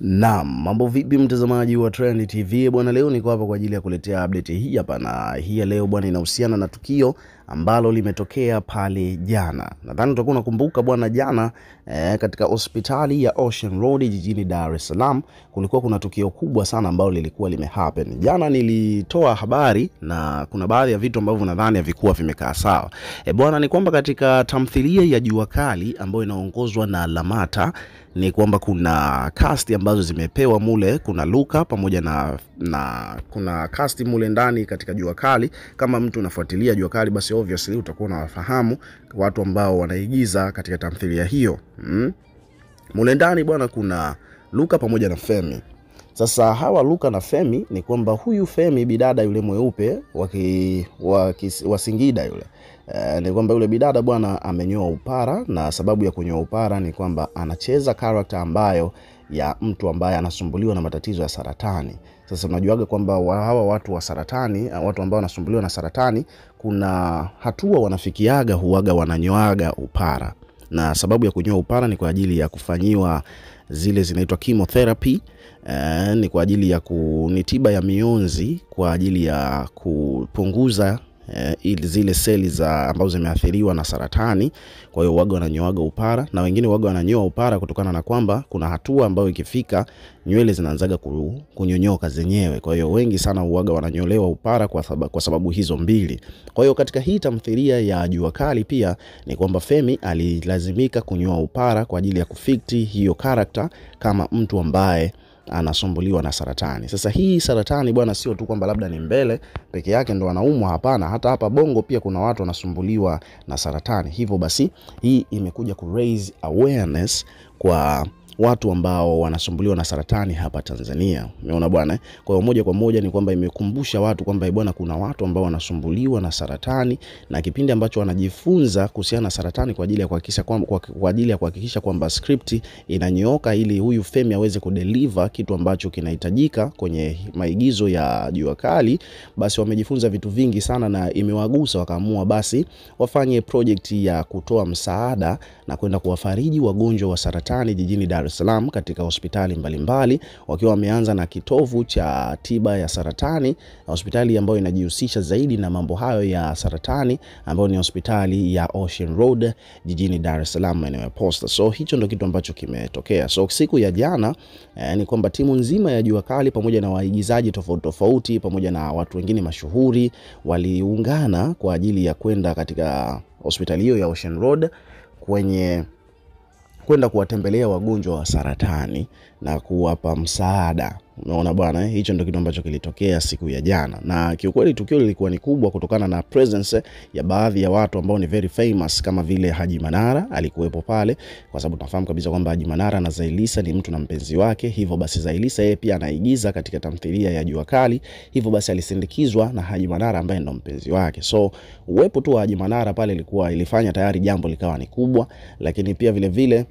Naam, mambo vipi mtazamaji wa Trend TV bwana, leo niko hapa kwa ajili ya kuletea update hii hapa, na hii ya leo bwana inahusiana na tukio ambalo limetokea pale jana. Nadhani utakuwa unakumbuka bwana, jana eh, katika hospitali ya Ocean Road jijini Dar es Salaam kulikuwa kuna tukio kubwa sana ambalo lilikuwa limehappen jana. Nilitoa habari na kuna baadhi ya vitu ambavyo nadhani havikuwa vimekaa sawa. E bwana, ni kwamba katika tamthilia ya Jua Kali ambayo inaongozwa na Lamata ni kwamba kuna kasti ambazo zimepewa mule, kuna Luka pamoja na, na kuna kasti mule ndani katika Jua Kali. Kama mtu unafuatilia Jua Kali, basi obviously utakuwa unawafahamu watu ambao wanaigiza katika tamthilia hiyo mm. Mule ndani bwana, kuna Luka pamoja na Femi. Sasa hawa Luka na Femi ni kwamba huyu Femi bidada yule mweupe wa Singida yule e, ni kwamba yule bidada bwana amenyoa upara, na sababu ya kunyoa upara ni kwamba anacheza karakta ambayo ya mtu ambaye anasumbuliwa na matatizo ya saratani. Sasa unajuaga kwamba hawa watu wa saratani, watu ambao wanasumbuliwa na saratani, kuna hatua wanafikiaga huaga wananyoaga upara, na sababu ya kunyoa upara ni kwa ajili ya kufanyiwa zile zinaitwa chemotherapy. Eh, ni kwa ajili ya ni tiba ya mionzi kwa ajili ya kupunguza Uh, ili zile seli za ambazo zimeathiriwa na saratani. Kwa hiyo waga wananyoaga upara na wengine waga wananyoa upara kutokana na kwamba kuna hatua ambayo ikifika nywele zinaanzaga kunyonyoka zenyewe. Kwa hiyo wengi sana uwaga wananyolewa upara kwa sababu, kwa sababu hizo mbili. Kwa hiyo katika hii tamthilia ya Jua Kali pia ni kwamba Femi alilazimika kunyoa upara kwa ajili ya kufiti hiyo karakta kama mtu ambaye anasumbuliwa na saratani. Sasa hii saratani bwana, sio tu kwamba labda ni mbele peke yake ndo anaumwa, hapana. Hata hapa Bongo pia kuna watu wanasumbuliwa na saratani. Hivyo basi hii imekuja ku raise awareness kwa watu ambao wanasumbuliwa na saratani hapa Tanzania. Umeona bwana. Kwa hiyo moja kwa moja ni kwamba imekumbusha watu kwamba bwana, kuna watu ambao wanasumbuliwa na saratani, na kipindi ambacho wanajifunza kuhusiana na saratani kwa ajili ya kuhakikisha kwa, kwa ajili ya kuhakikisha kwamba script inanyooka ili huyu Femi aweze kudeliver kitu ambacho kinahitajika kwenye maigizo ya Jua Kali, basi wamejifunza vitu vingi sana na imewagusa, wakaamua basi wafanye project ya kutoa msaada na kwenda kuwafariji wagonjwa wa saratani jijini Dar es Salaam katika hospitali mbalimbali wakiwa wameanza na kitovu cha tiba ya saratani, hospitali ambayo inajihusisha zaidi na mambo hayo ya saratani ambayo ni hospitali ya Ocean Road jijini Dar es Salaam maeneo ya Posta. So hicho ndo kitu ambacho kimetokea. So siku ya jana eh, ni kwamba timu nzima ya Jua Kali pamoja na waigizaji tofauti tofauti pamoja na watu wengine mashuhuri waliungana kwa ajili ya kwenda katika hospitali hiyo ya Ocean Road kwenye kwenda kuwatembelea wagonjwa wa saratani na kuwapa msaada. Unaona bwana, hicho ndio kitu ambacho kilitokea siku ya jana, na kiukweli tukio lilikuwa ni kubwa kutokana na presence ya baadhi ya watu ambao ni very famous kama vile Haji Manara alikuwepo pale, kwa sababu tunafahamu kabisa kwamba Haji Manara na Zailisa ni mtu na mpenzi wake. Hivyo basi Zailisa yeye pia anaigiza katika tamthilia ya Jua Kali, hivyo basi alisindikizwa na Haji Manara ambaye ndo mpenzi wake. So uwepo tu wa Haji Manara pale ilikuwa ilifanya tayari jambo likawa ni kubwa, lakini pia vile vile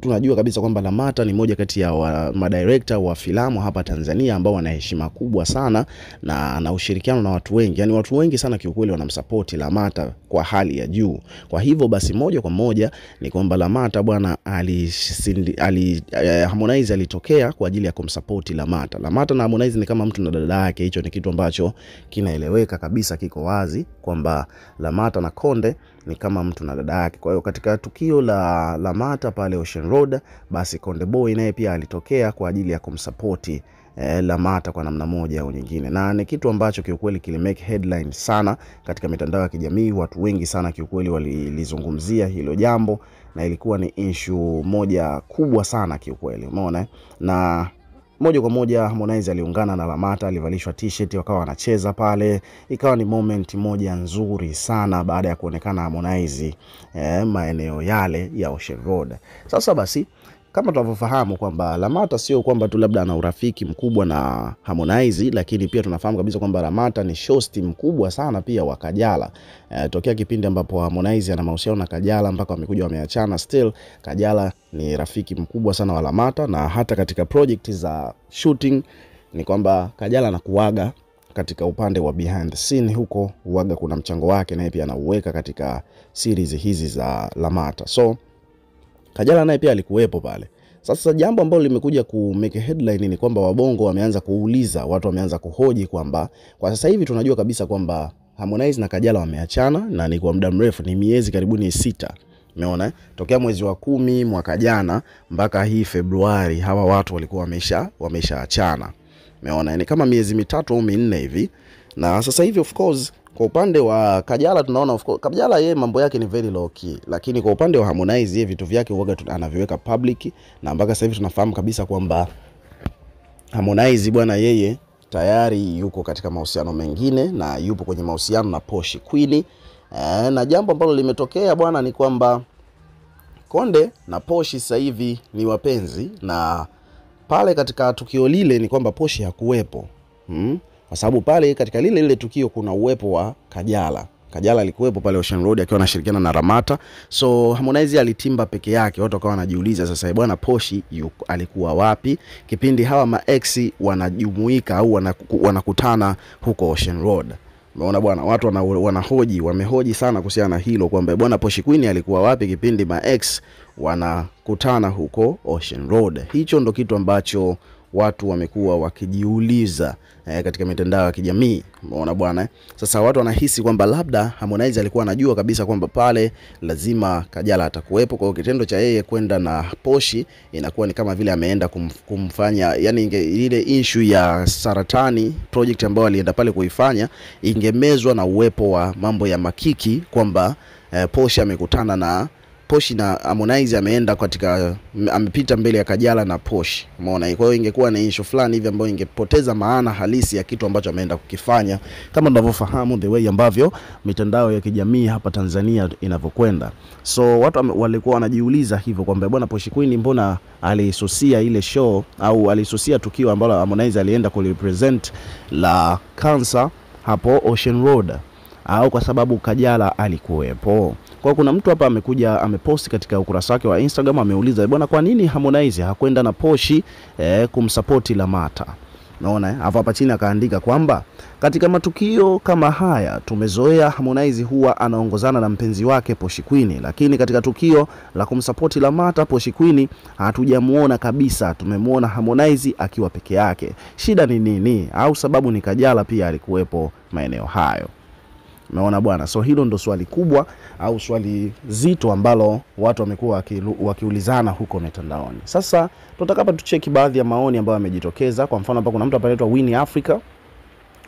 tunajua kabisa kwamba Lamata ni moja kati ya wa, madirekta wa filamu hapa Tanzania ambao wana heshima kubwa sana na ana ushirikiano na watu wengi, yani watu wengi sana kiukweli wanamsapoti Lamata kwa hali ya juu. Kwa hivyo basi moja kwa moja ni kwamba Lamata bwana ali, ali eh, Harmonize alitokea kwa ajili ya kumsapoti Lamata. Lamata na Harmonize ni kama mtu na dada yake, hicho ni kitu ambacho kinaeleweka kabisa, kiko wazi kwamba Lamata na Konde ni kama mtu na dada yake. Kwa hiyo katika tukio la Lamata pale Ocean Road, basi Konde Boy naye pia alitokea kwa ajili ya kumsapoti eh, Lamata kwa namna moja au nyingine, na ni kitu ambacho kiukweli kilimake headline sana katika mitandao ya kijamii. Watu wengi sana kiukweli walilizungumzia hilo jambo, na ilikuwa ni issue moja kubwa sana kiukweli, umeona na moja kwa moja Harmonize aliungana na Lamata, alivalishwa t-shirt wakawa wanacheza pale, ikawa ni moment moja nzuri sana baada ya kuonekana Harmonize eh, maeneo yale ya Ocean Road. Sasa basi kama tunavyofahamu kwamba Lamata sio kwamba tu labda ana urafiki mkubwa na Harmonize, lakini pia tunafahamu kabisa kwamba Lamata ni shosti mkubwa sana pia wa Kajala. E, tokea kipindi ambapo Harmonize ana mahusiano na Kajala mpaka wamekuja wameachana, still Kajala ni rafiki mkubwa sana wa Lamata, na hata katika project za shooting ni kwamba Kajala anakuaga katika upande wa behind the scene. Huko, uaga kuna mchango wake naye pia anauweka katika series hizi za Lamata. So Kajala naye pia alikuwepo pale. Sasa jambo ambalo limekuja ku make headline ni kwamba wabongo wameanza kuuliza, watu wameanza kuhoji kwamba kwa sasa hivi tunajua kabisa kwamba Harmonize na Kajala wameachana na ni kwa muda mrefu, ni miezi karibuni sita. Umeona, tokea mwezi wa kumi mwaka jana mpaka hii Februari hawa watu walikuwa wamesha wameshaachana. Umeona, ni kama miezi mitatu au minne hivi, na sasa hivi of course kwa upande wa Kajala tunaona of course, Kajala yeye mambo yake ni very low key, lakini kwa upande wa Harmonize yeye vitu vyake huaga anaviweka public, na mpaka sasa hivi tunafahamu kabisa kwamba Harmonize bwana, yeye tayari yuko katika mahusiano mengine na yupo kwenye mahusiano na Poshi Queen. E, na jambo ambalo limetokea bwana ni kwamba Konde na Poshi sasa hivi ni wapenzi, na pale katika tukio lile ni kwamba Poshi hakuwepo hmm? Kwa sababu pale katika lile lile tukio kuna uwepo wa Kajala. Kajala alikuwepo pale Ocean Road akiwa anashirikiana na Ramata, so Harmonize alitimba peke yake. Watu wakawa wanajiuliza sasa, bwana Poshi yuko, alikuwa wapi kipindi hawa maex wanajumuika au wanaku, wanakutana huko Ocean Road? Umeona bwana, watu wana, wanahoji wamehoji sana kuhusiana na hilo kwamba bwana Poshi Queen alikuwa wapi kipindi maex wanakutana huko Ocean Road. Hicho ndo kitu ambacho watu wamekuwa wakijiuliza eh, katika mitandao ya kijamii umeona bwana eh. Sasa watu wanahisi kwamba labda Harmonize alikuwa anajua kabisa kwamba pale lazima Kajala atakuwepo. Kwa kitendo cha yeye kwenda na Poshi inakuwa ni kama vile ameenda kum, kumfanya yani inge, ile issue ya saratani project ambayo alienda pale kuifanya ingemezwa na uwepo wa mambo ya makiki kwamba eh, Poshi amekutana na Poshi na Harmonize ameenda katika amepita mbele ya Kajala na Poshi, umeona. Kwa hiyo ingekuwa ni issue fulani hivi ambayo ingepoteza maana halisi ya kitu ambacho ameenda kukifanya, kama tunavyofahamu the way ambavyo mitandao ya kijamii hapa Tanzania inavyokwenda. So watu walikuwa wanajiuliza hivyo kwamba bwana Poshi Queen mbona alisusia ile show au alisusia tukio ambalo Harmonize alienda kulipresent la Cancer hapo Ocean Road au kwa sababu Kajala alikuwepo. Kwa kuna mtu hapa amekuja ameposti katika ukurasa wake wa Instagram ameuliza, bwana, kwa nini Harmonize hakwenda na Poshi eh, kumsapoti Lamata? Naona hapo hapa chini akaandika kwamba katika matukio kama haya tumezoea Harmonize huwa anaongozana na mpenzi wake Poshi Queen, lakini katika tukio la kumsapoti Lamata Poshi Queen hatujamuona kabisa. Tumemwona Harmonize akiwa peke yake. Shida ni nini? Au sababu ni Kajala pia alikuwepo maeneo hayo? Umeona bwana, so hilo ndo swali kubwa au swali zito ambalo watu wamekuwa wakiulizana huko mitandaoni. Sasa tunataka hapa tucheki baadhi ya maoni ambayo yamejitokeza. Kwa mfano, hapa kuna mtu anaitwa Winnie Africa.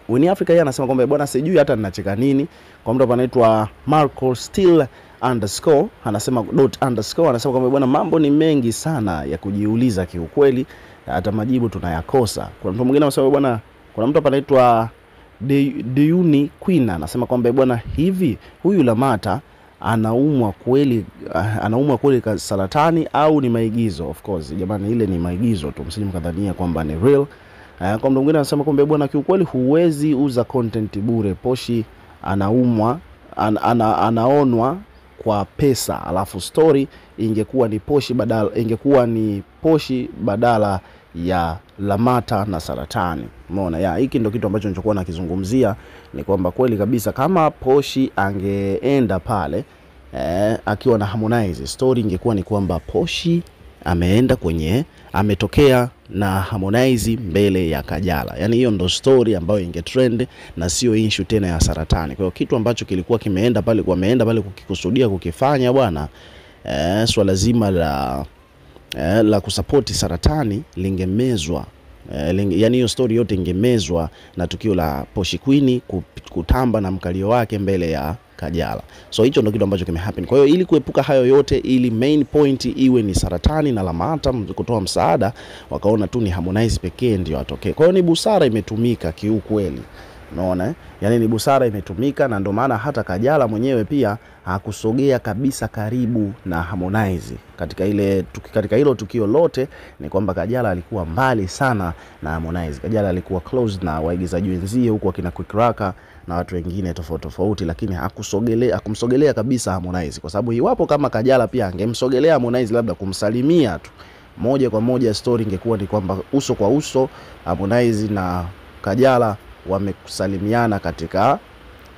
Winnie Africa yeye anasema kwamba bwana, sijui hata ninacheka nini. Kwa mtu anaitwa Marco Still underscore anasema dot underscore anasema kwamba bwana, mambo ni mengi sana ya kujiuliza kiukweli, hata majibu tunayakosa. Kuna mtu mwingine anasema bwana, kuna mtu hapa anaitwa Deuni Quina anasema kwamba bwana, hivi huyu Lamata anaumwa kweli, anaumwa kweli saratani au ni maigizo? Of course jamani, ile ni maigizo tu, msije mkadhania kwamba ni real. Kwa mtu mwingine anasema kwamba bwana, kiukweli huwezi uza content bure. Poshi anaumwa an, ana, anaonwa kwa pesa, alafu story ingekuwa ni Poshi badala, ingekuwa ni Poshi badala ya Lamata na saratani. Umeona ya hiki ndio kitu ambacho nilichokuwa nakizungumzia, ni kwamba kweli kabisa kama Poshi angeenda pale eh, akiwa na Harmonize, story ingekuwa ni kwamba Poshi ameenda kwenye ametokea na Harmonize mbele ya Kajala. Yaani hiyo ndo story ambayo ingetrend na sio issue tena ya saratani. Kwa hiyo kitu ambacho kilikuwa kimeenda pale kwa ameenda pale kukikusudia kukifanya bwana eh, swala zima la eh, la kusapoti saratani lingemezwa eh, yani hiyo stori yote ingemezwa na tukio la Poshi Queen kutamba na mkalio wake mbele ya Kajala. So hicho ndo kitu ambacho kimehappen. Kwa hiyo ili kuepuka hayo yote, ili main point iwe ni saratani na Lamata kutoa msaada, wakaona tu ni Harmonize pekee ndio atokee. Kwa hiyo ni busara imetumika kiukweli. Unaona eh? Yaani ni busara imetumika na ndio maana hata Kajala mwenyewe pia hakusogea kabisa karibu na Harmonize katika ile katika hilo tukio lote. Ni kwamba Kajala alikuwa mbali sana na Harmonize. Kajala alikuwa close na waigizaji wenzie huko akina Quick Raka na watu wengine tofauti tofauti, lakini hakusogelea hakumsogelea kabisa Harmonize, kwa sababu iwapo kama Kajala pia angemsogelea Harmonize labda kumsalimia tu moja kwa moja, story ingekuwa ni kwamba uso kwa uso Harmonize na Kajala wamekusalimiana katika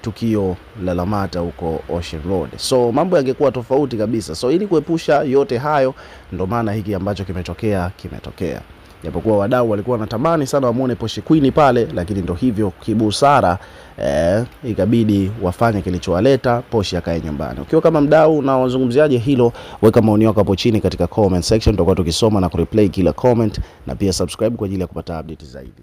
tukio la Lamata huko Ocean Road. So mambo yangekuwa tofauti kabisa. So ili kuepusha yote hayo, ndo maana hiki ambacho kimetokea kimetokea japokuwa wadau walikuwa wanatamani sana wamwone Poshy Queen pale, lakini ndo hivyo kibusara, eh, ikabidi wafanye kilichowaleta Poshy akae nyumbani. Ukiwa kama mdau na wazungumziaje hilo, weka maoni yako hapo chini katika comment section, tutakuwa tukisoma na kureplay kila comment, na pia subscribe kwa ajili ya kupata update zaidi.